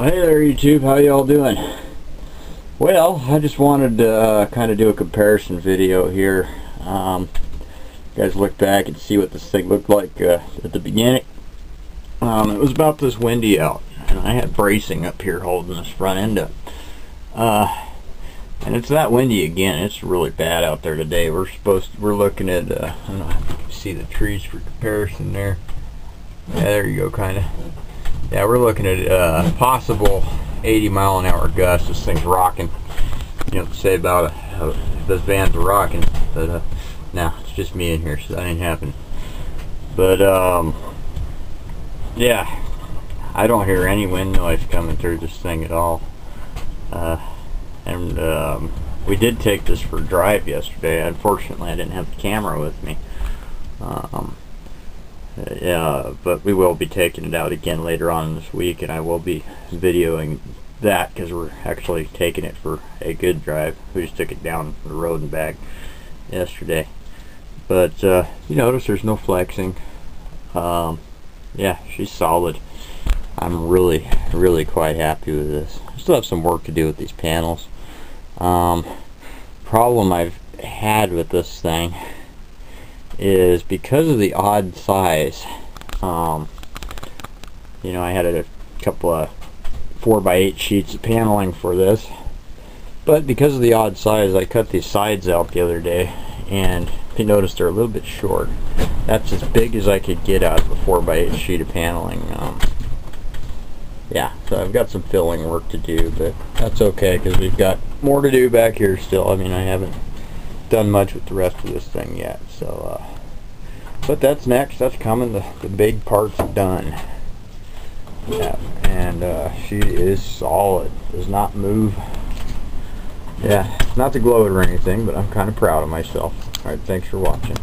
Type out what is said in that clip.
Hey there YouTube, how y'all doing? Well, I just wanted to uh, kind of do a comparison video here. Um, guys look back and see what this thing looked like uh, at the beginning. Um, it was about this windy out, and I had bracing up here holding this front end up. Uh, and it's that windy again. It's really bad out there today. We're supposed to, we're looking at uh, I don't know see the trees for comparison there. Yeah, there you go, kind of. Yeah, we're looking at uh, possible 80 mile an hour gusts. This thing's rocking. You know, say about uh, those vans are rocking, but uh, nah, it's just me in here, so that ain't happening. But um, yeah, I don't hear any wind noise coming through this thing at all. Uh, and um, we did take this for a drive yesterday. Unfortunately, I didn't have the camera with me. Um, yeah, but we will be taking it out again later on this week, and I will be videoing that because we're actually taking it for a good drive. We just took it down the road and back yesterday. But uh, you notice there's no flexing. Um, yeah, she's solid. I'm really, really quite happy with this. I still have some work to do with these panels. Um, problem I've had with this thing is because of the odd size um, you know I had a couple of 4 by 8 sheets of paneling for this but because of the odd size I cut these sides out the other day and you notice they're a little bit short. That's as big as I could get out of a 4 by 8 sheet of paneling um, yeah so I've got some filling work to do but that's okay because we've got more to do back here still. I mean I haven't done much with the rest of this thing yet so uh, but that's next. That's coming. The, the big part's done. Yeah and uh, she is solid. Does not move. Yeah not to gloat or anything but I'm kind of proud of myself. Alright thanks for watching